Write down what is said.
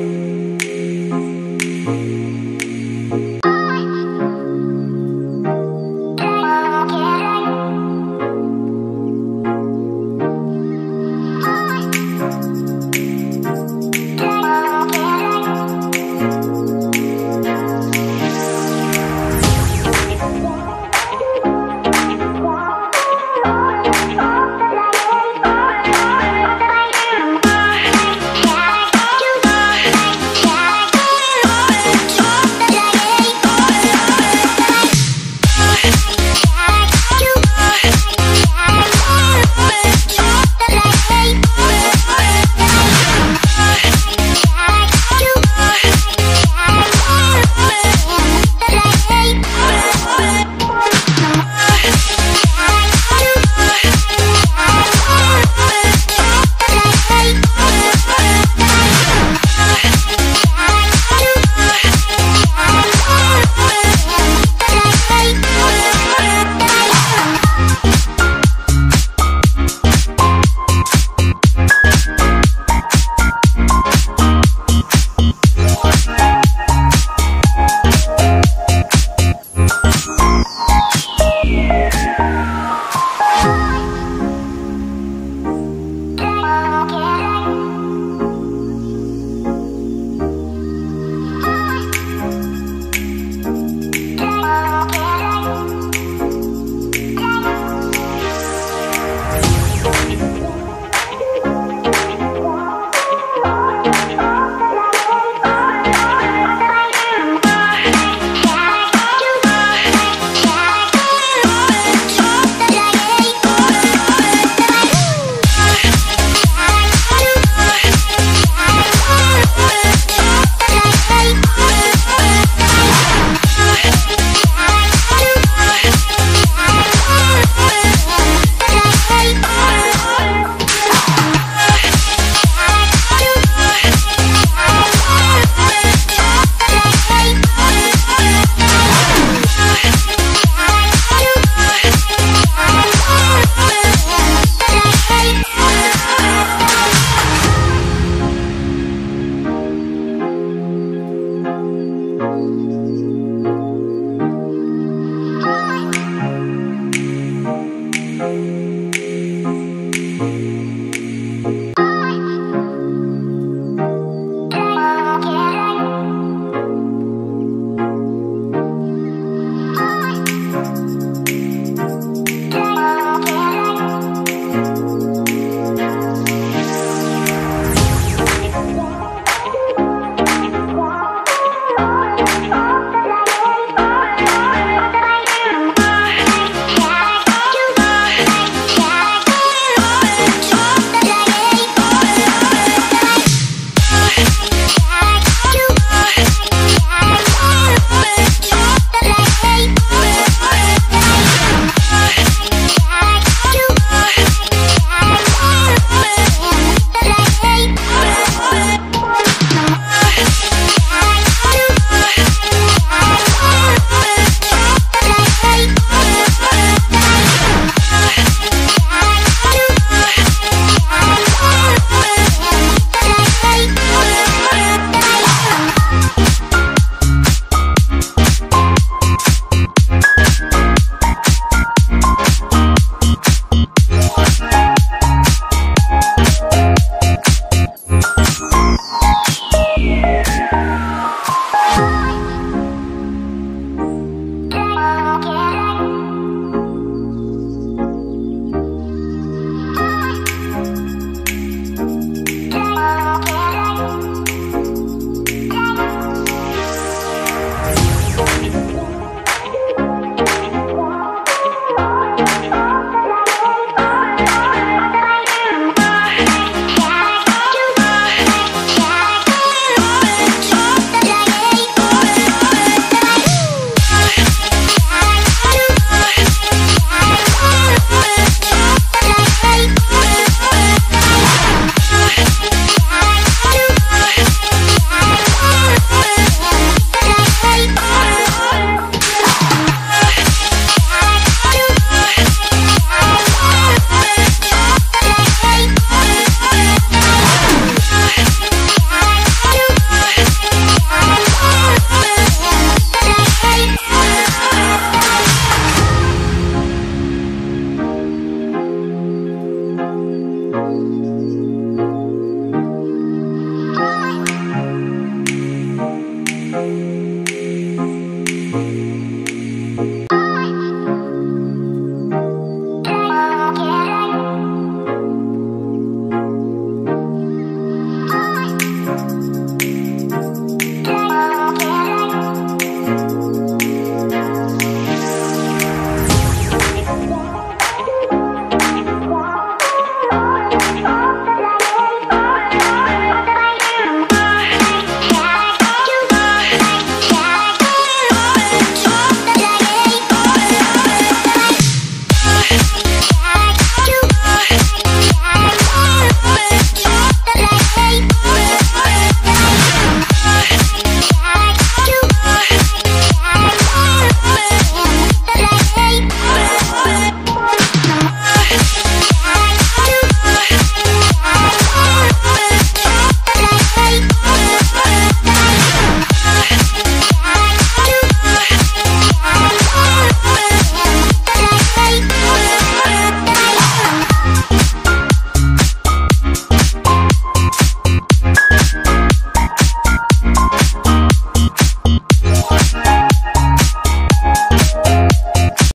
Bye.